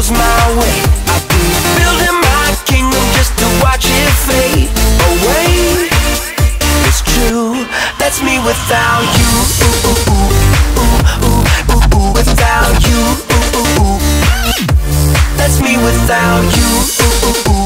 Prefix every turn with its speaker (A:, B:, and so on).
A: goes my way I've been building my kingdom just to watch it fade away It's true, that's me without you ooh, ooh, ooh, ooh, ooh, ooh, ooh, Without you ooh, ooh, ooh. That's me without you ooh, ooh, ooh.